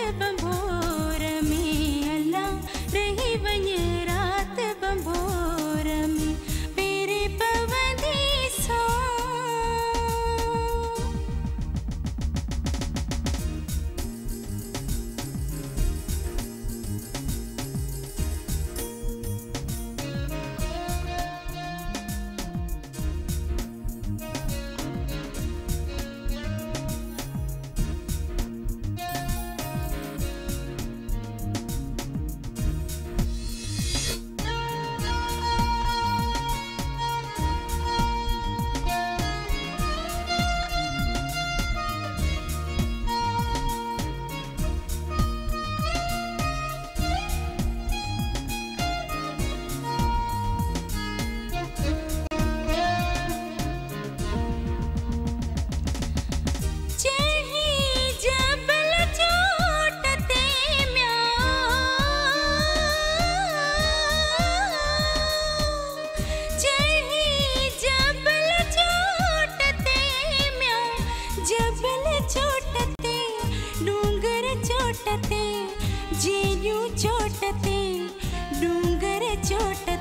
也奔波 चोटते Jinu चोटते Dungar चोटते।